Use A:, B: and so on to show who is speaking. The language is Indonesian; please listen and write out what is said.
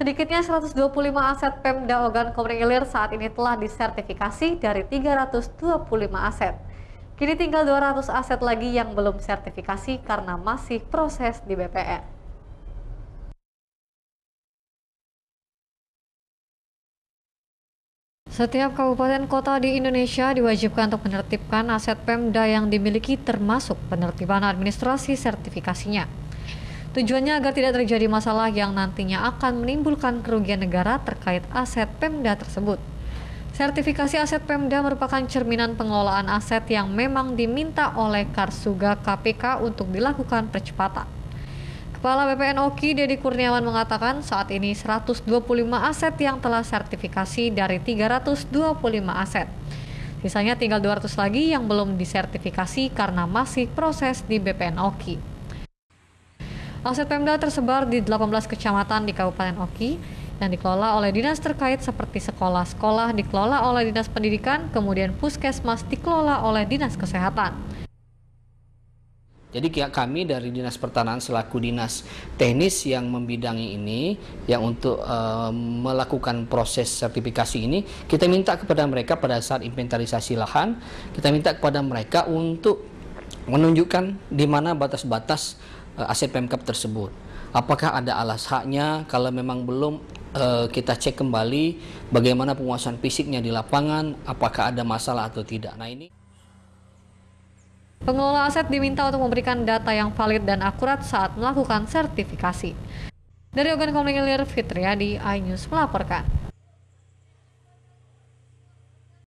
A: Sedikitnya 125 aset Pemda Ogan Komering Ilir saat ini telah disertifikasi dari 325 aset. Kini tinggal 200 aset lagi yang belum sertifikasi karena masih proses di BPN. Setiap kabupaten kota di Indonesia diwajibkan untuk menertibkan aset Pemda yang dimiliki termasuk penertiban administrasi sertifikasinya. Tujuannya agar tidak terjadi masalah yang nantinya akan menimbulkan kerugian negara terkait aset Pemda tersebut. Sertifikasi aset Pemda merupakan cerminan pengelolaan aset yang memang diminta oleh Karsuga KPK untuk dilakukan percepatan. Kepala BPN Oki Dedi Kurniawan mengatakan saat ini 125 aset yang telah sertifikasi dari 325 aset. Sisanya tinggal 200 lagi yang belum disertifikasi karena masih proses di BPN Oki. Aset Pemda tersebar di 18 kecamatan di Kabupaten Oki yang dikelola oleh dinas terkait seperti sekolah-sekolah dikelola oleh Dinas Pendidikan, kemudian puskesmas dikelola oleh Dinas Kesehatan.
B: Jadi kami dari Dinas Pertanahan selaku dinas teknis yang membidangi ini yang untuk uh, melakukan proses sertifikasi ini kita minta kepada mereka pada saat inventarisasi lahan kita minta kepada mereka untuk menunjukkan di mana batas-batas uh, aset Pemkap tersebut. Apakah ada alas haknya? Kalau memang belum, uh, kita cek kembali bagaimana penguasaan fisiknya di lapangan, apakah ada masalah atau tidak. Nah ini.
A: Pengelola aset diminta untuk memberikan data yang valid dan akurat saat melakukan sertifikasi. Dari Organ Komunikasi Fitriadi, iNews melaporkan.